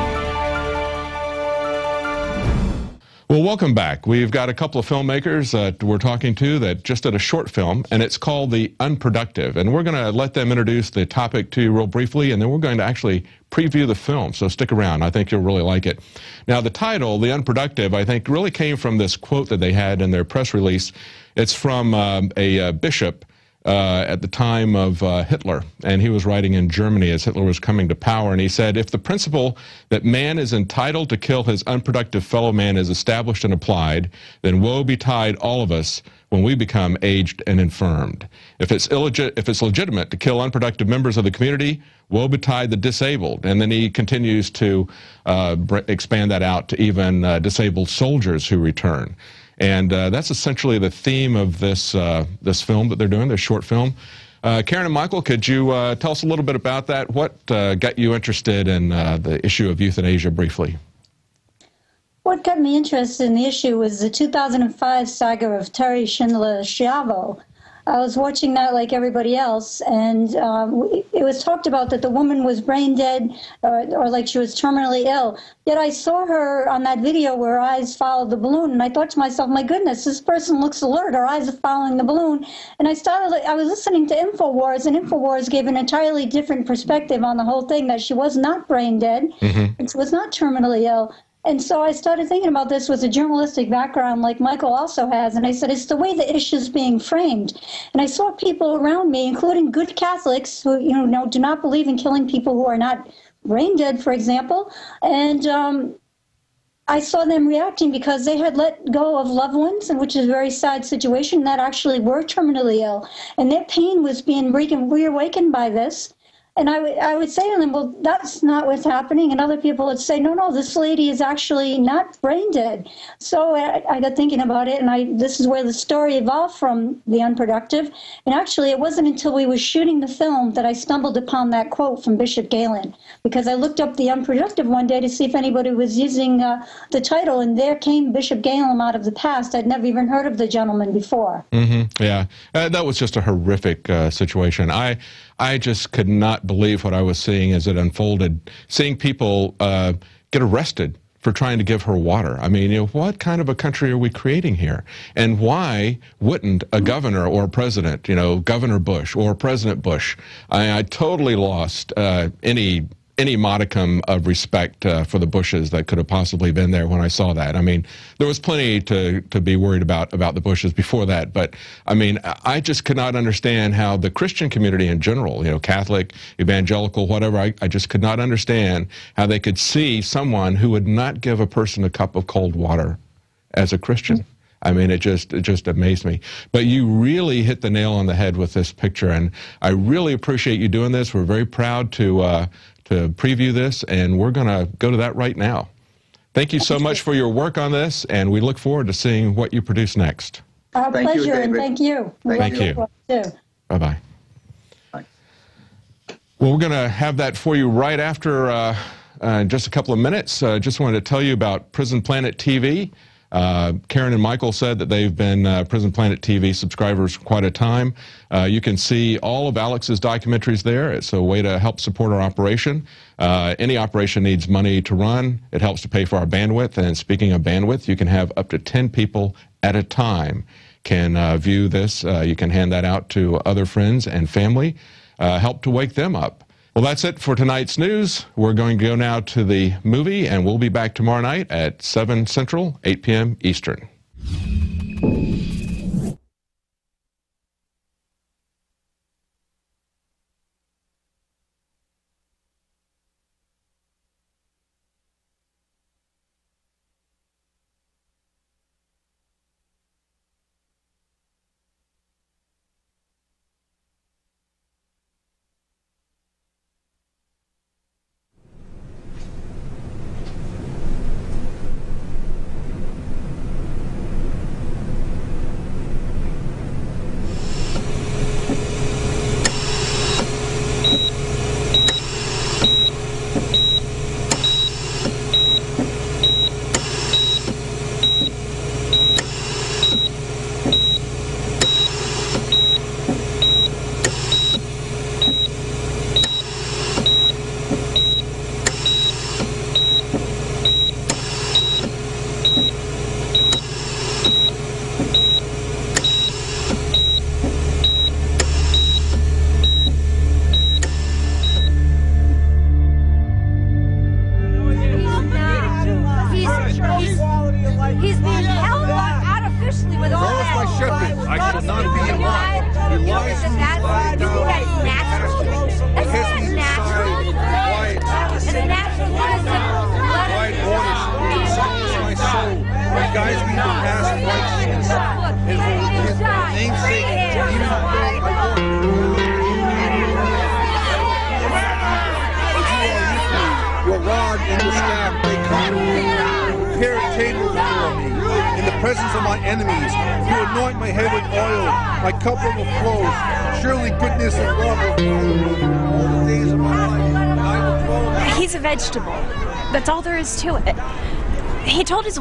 Well, welcome back. We've got a couple of filmmakers that we're talking to that just did a short film, and it's called The Unproductive. And we're going to let them introduce the topic to you real briefly, and then we're going to actually preview the film. So stick around. I think you'll really like it. Now, the title, The Unproductive, I think really came from this quote that they had in their press release. It's from um, a, a bishop uh, at the time of uh, Hitler, and he was writing in Germany as Hitler was coming to power, and he said, if the principle that man is entitled to kill his unproductive fellow man is established and applied, then woe betide all of us when we become aged and infirmed. If it's, illegit if it's legitimate to kill unproductive members of the community, woe betide the disabled. And then he continues to uh, expand that out to even uh, disabled soldiers who return. And uh, that's essentially the theme of this uh, this film that they're doing, this short film. Uh, Karen and Michael, could you uh, tell us a little bit about that? What uh, got you interested in uh, the issue of euthanasia briefly? What got me interested in the issue was the 2005 saga of Terri Schindler Schiavo. I was watching that like everybody else, and um, it was talked about that the woman was brain dead or, or, like she was terminally ill. Yet I saw her on that video where her eyes followed the balloon, and I thought to myself, my goodness, this person looks alert. Her eyes are following the balloon. And I started, I was listening to InfoWars, and InfoWars gave an entirely different perspective on the whole thing that she was not brain dead, mm-hmm. and she was not terminally ill. And so I started thinking about this with a journalistic background like Michael also has. And I said, it's the way the issue is being framed. And I saw people around me, including good Catholics who, you know, do not believe in killing people who are not brain dead, for example. And um, I saw them reacting because they had let go of loved ones, and which is a very sad situation, that actually were terminally ill. And their pain was being reawakened by this. And I would, I would say to them, well, that's not what's happening. And other people would say, no, no, this lady is actually not brain dead. So I, I got thinking about it, and I this is where the story evolved from the unproductive. And actually, it wasn't until we were shooting the film that I stumbled upon that quote from Bishop Galen, because I looked up the unproductive one day to see if anybody was using uh, the title, and there came Bishop Galen out of the past. I'd never even heard of the gentleman before. Mm-hmm. Yeah, uh, that was just a horrific uh, situation. I I just could not believe what I was seeing as it unfolded. Seeing people uh, get arrested for trying to give her water. I mean, you know, what kind of a country are we creating here? And why wouldn't a governor or a president, you know, Governor Bush or President Bush? I, I totally lost uh, any any modicum of respect uh, for the Bushes that could have possibly been there when I saw that. I mean, there was plenty to, to be worried about about the Bushes before that, but I mean, I just could not understand how the Christian community in general, you know, Catholic, evangelical, whatever, I, I just could not understand how they could see someone who would not give a person a cup of cold water as a Christian. I mean, it just it just amazed me. But you really hit the nail on the head with this picture, and I really appreciate you doing this. We're very proud to uh, to preview this, and we're going to go to that right now. Thank you so much for your work on this, and we look forward to seeing what you produce next. Our thank pleasure, you, and thank you. Thank, thank you. Bye-bye. Well, we're going to have that for you right after uh, uh, just a couple of minutes. Uh, just wanted to tell you about Prison Planet TV. Uh, Karen and Michael said that they've been uh, Prison Planet TV subscribers for quite a time. Uh, you can see all of Alex's documentaries there. It's a way to help support our operation. Uh, any operation needs money to run. It helps to pay for our bandwidth. And speaking of bandwidth, you can have up to 10 people at a time can uh, view this. Uh, you can hand that out to other friends and family. help to wake them up. Well, that's it for tonight's news. We're going to go now to the movie, and we'll be back tomorrow night at 7 Central, 8 p.m. Eastern.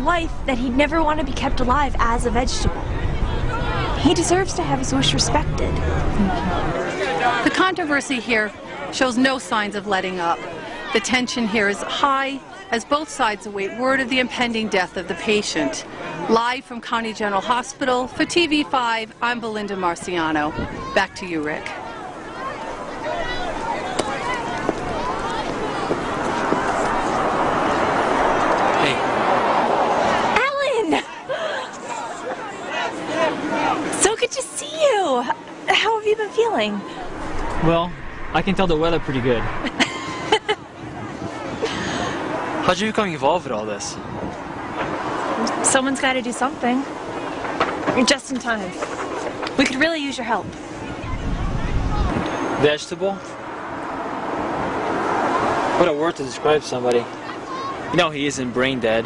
Wife that he'd never want to be kept alive as a vegetable. He deserves to have his wish respected. The controversy here shows no signs of letting up. The tension here is high as both sides await word of the impending death of the patient. Live from County General Hospital for TV5, I'm Belinda Marciano. Back to you, Rick. Alan! So good to see you. How have you been feeling? Well, I can tell the weather pretty good. How'd you become involved with all this? Someone's got to do something. Just in time. We could really use your help. Vegetable? What a word to describe somebody. You know he isn't brain dead.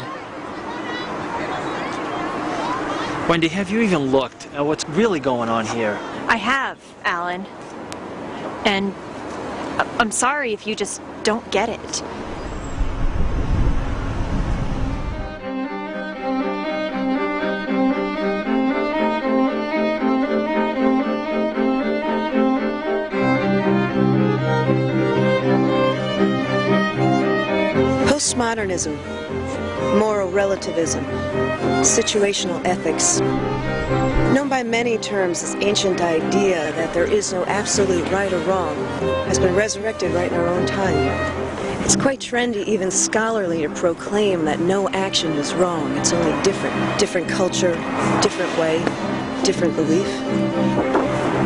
Wendy, have you even looked at what's really going on here? I have, Alan. And I- I'm sorry if you just don't get it. Postmodernism, moral relativism, situational ethics. Known by many terms as ancient idea that there is no absolute right or wrong, has been resurrected right in our own time. It's quite trendy, even scholarly, to proclaim that no action is wrong. It's only different. Different culture, different way, different belief.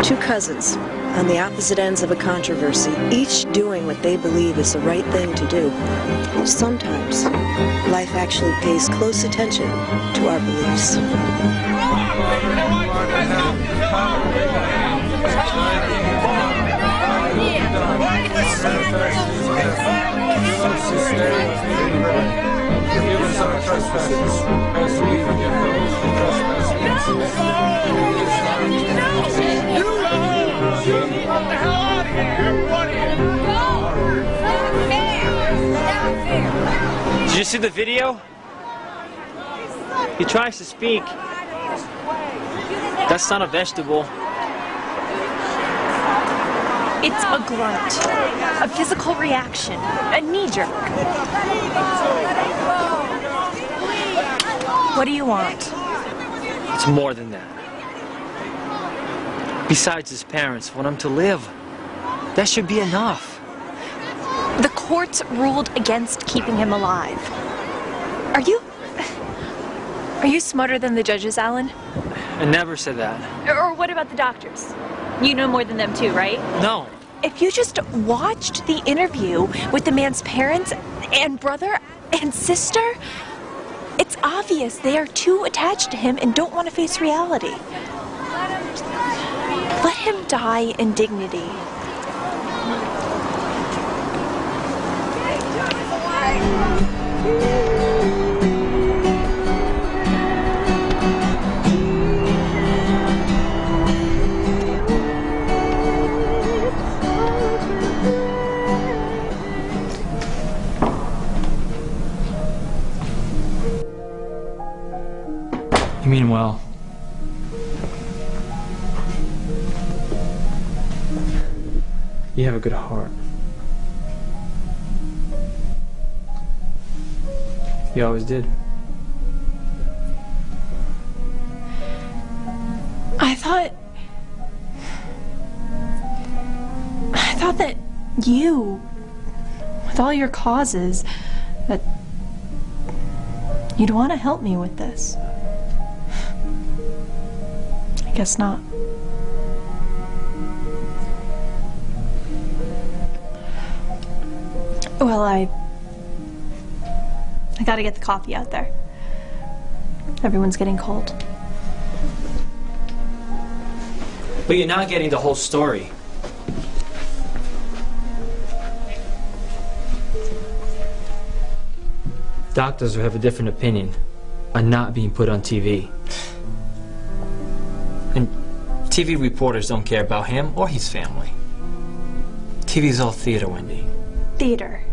Two cousins on the opposite ends of a controversy, each doing what they believe is the right thing to do. Sometimes life actually pays close attention to our beliefs. Did you see the video? He tries to speak. That's not a vegetable. It's a grunt, a physical reaction, a knee jerk. What do you want? It's more than that. Besides, his parents want him to live. That should be enough. The courts ruled against keeping him alive. Are you. Are you smarter than the judges, Alan? I never said that. Or what about the doctors? You know more than them, too, right? No. If you just watched the interview with the man's parents and brother and sister, it's obvious they are too attached to him and don't want to face reality. Him die in dignity. You mean well. You have a good heart. You always did. I thought. I thought that you, with all your causes, that you'd want to help me with this. I guess not. Well, I. I gotta get the coffee out there. Everyone's getting cold. But you're not getting the whole story. Doctors who have a different opinion are not being put on TV. And TV reporters don't care about him or his family. TV's all theater, Wendy. Theater.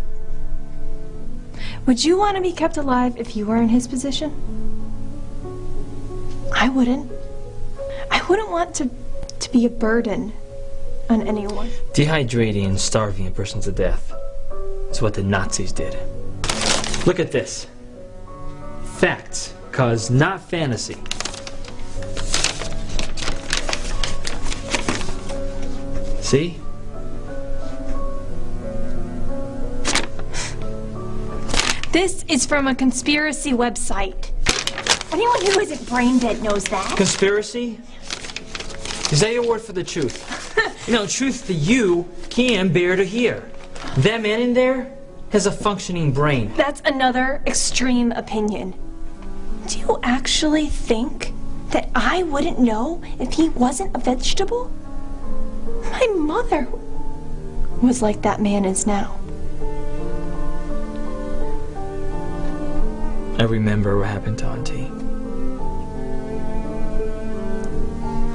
Would you want to be kept alive if you were in his position? I wouldn't. I wouldn't want to, to be a burden on anyone. Dehydrating and starving a person to death is what the Nazis did. Look at this. Facts, cause not fantasy. See? This is from a conspiracy website. Anyone who isn't brain dead knows that. Conspiracy? Is that your word for the truth? you know, truth that you can bear to hear. That man in there has a functioning brain. That's another extreme opinion. Do you actually think that I wouldn't know if he wasn't a vegetable? My mother was like that man is now. I remember what happened to Auntie.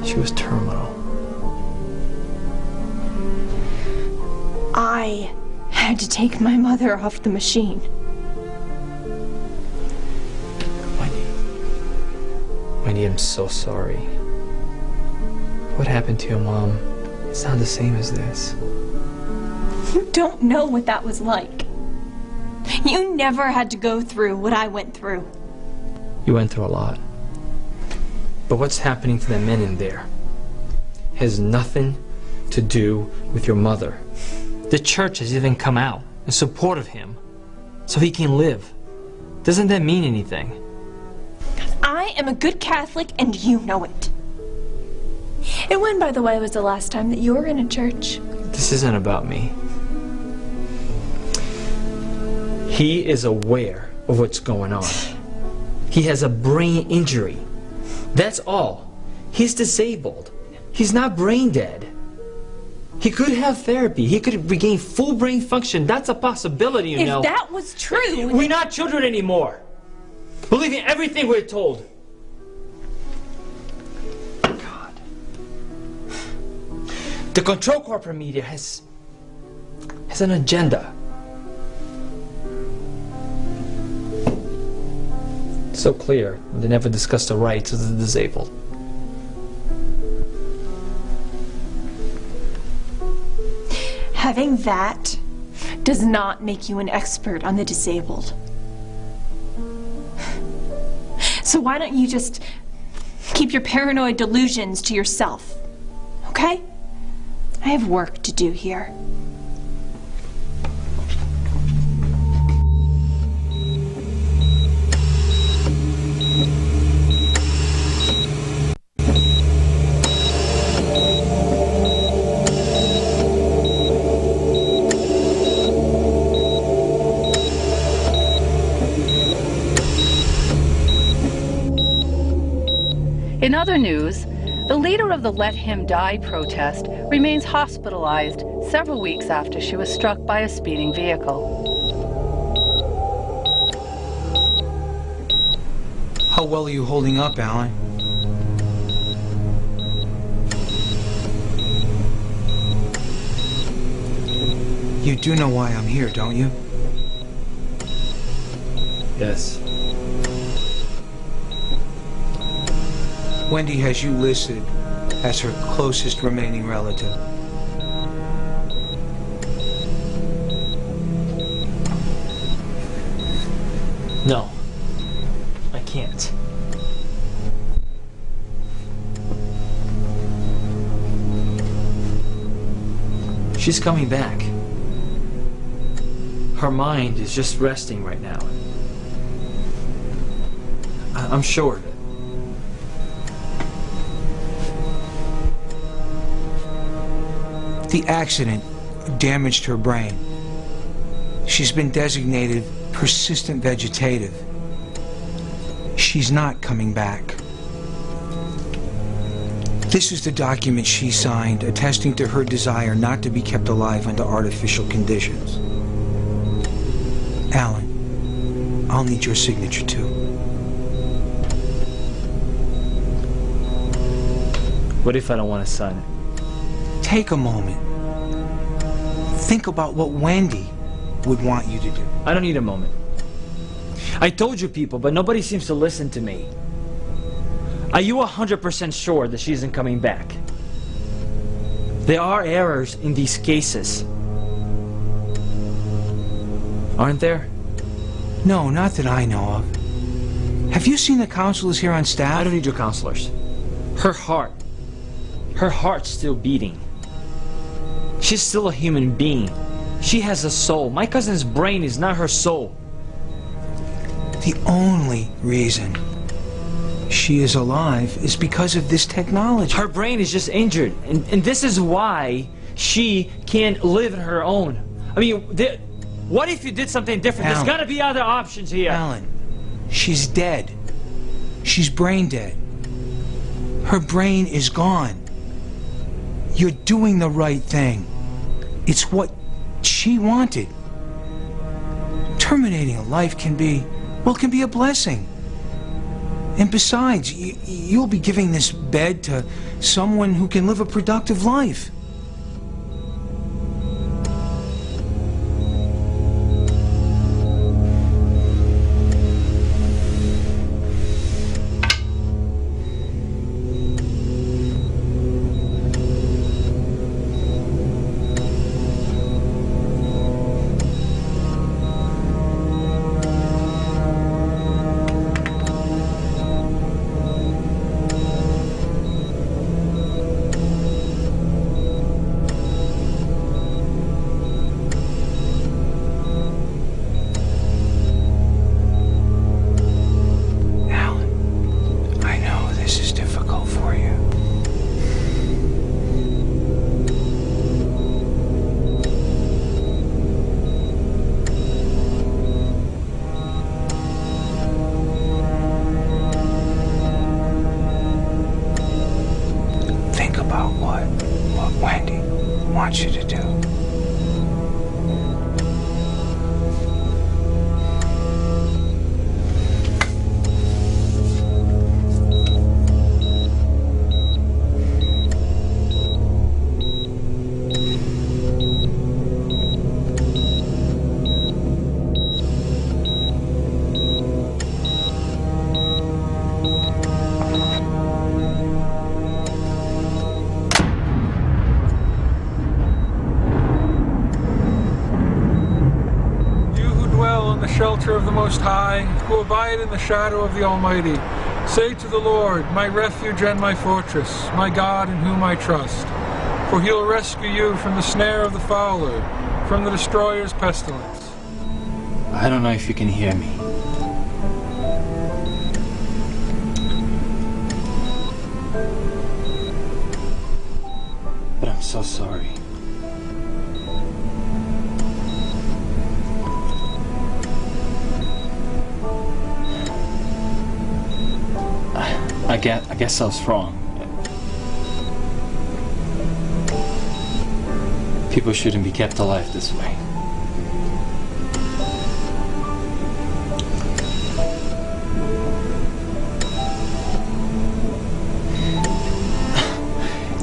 She was terminal. I had to take my mother off the machine. Wendy, Wendy, I'm so sorry. What happened to your mom? It's not the same as this. You don't know what that was like. You never had to go through what I went through. You went through a lot. But what's happening to the men in there has nothing to do with your mother. The church has even come out in support of him so he can live. Doesn't that mean anything? I am a good Catholic and you know it. And when, by the way, was the last time that you were in a church? This isn't about me. He is aware of what's going on. He has a brain injury. That's all. He's disabled. He's not brain dead. He could have therapy. He could regain full brain function. That's a possibility, you if know. If that was true. We're not children anymore. Believing everything we're told. God. The control corporate media has has an agenda. So clear. They never discuss the rights of the disabled. Having that does not make you an expert on the disabled. So why don't you just keep your paranoid delusions to yourself? Okay? I have work to do here. In other news, the leader of the Let Him Die protest remains hospitalized several weeks after she was struck by a speeding vehicle. How well are you holding up, Alan? You do know why I'm here, don't you? Yes. Wendy has you listed as her closest remaining relative. No. I can't. She's coming back. Her mind is just resting right now. I- I'm sure The accident damaged her brain. She's been designated persistent vegetative. She's not coming back. This is the document she signed attesting to her desire not to be kept alive under artificial conditions. Alan, I'll need your signature too. What if I don't want to sign son? Take a moment. Think about what Wendy would want you to do. I don't need a moment. I told you people, but nobody seems to listen to me. Are you 100% sure that she isn't coming back? There are errors in these cases. Aren't there? No, not that I know of. Have you seen the counselors here on staff? I don't need your counselors. Her heart. Her heart's still beating. She's still a human being. She has a soul. My cousin's brain is not her soul. The only reason she is alive is because of this technology. Her brain is just injured, and, and this is why she can't live on her own. I mean, what if you did something different? Alan. There's got to be other options here. Alan, she's dead. She's brain dead. Her brain is gone. You're doing the right thing. It's what she wanted. Terminating a life can be, well, can be a blessing. And besides, you, you'll be giving this bed to someone who can live a productive life. Most High, who abide in the shadow of the Almighty, say to the Lord, My refuge and my fortress, my God in whom I trust. For he'll rescue you from the snare of the fowler, from the destroyer's pestilence. I don't know if you can hear me. Guess, I was wrong. People shouldn't be kept alive this way.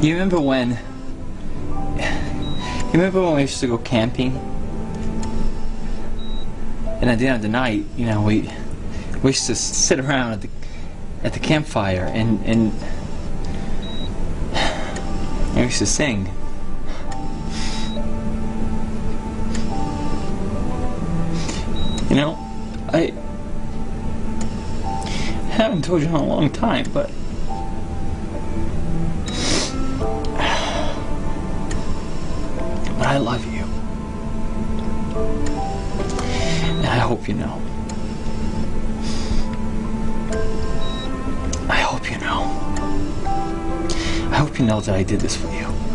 You remember when? You remember when we used to go camping? And at the end of the night, you know, we we used to sit around at the at the campfire and and we used to sing. You know, I haven't told you in a long time, but but I love you. And I hope you know. I hope you know that I did this for you.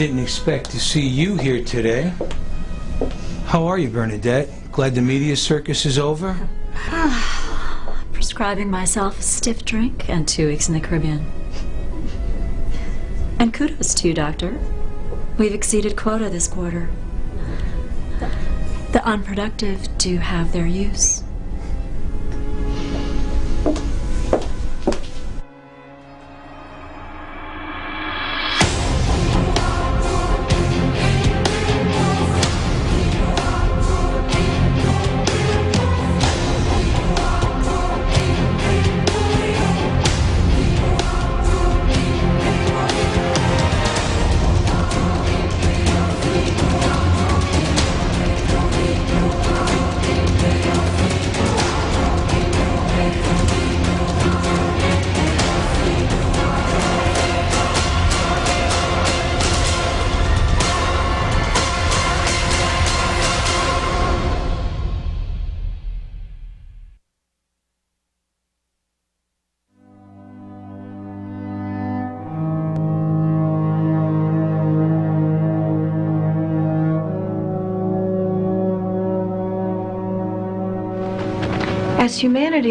didn't expect to see you here today. How are you, Bernadette? Glad the media circus is over? Prescribing myself a stiff drink and two weeks in the Caribbean. And kudos to you, Doctor. We've exceeded quota this quarter. The unproductive do have their use.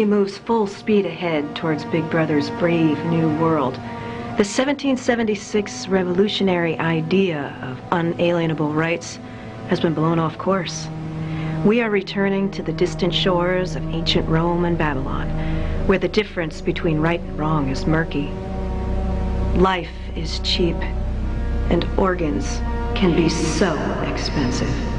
movie moves full speed ahead towards Big Brother's brave new world. The 1776 revolutionary idea of unalienable rights has been blown off course. We are returning to the distant shores of ancient Rome and Babylon, where the difference between right and wrong is murky. Life is cheap, and organs can be so expensive.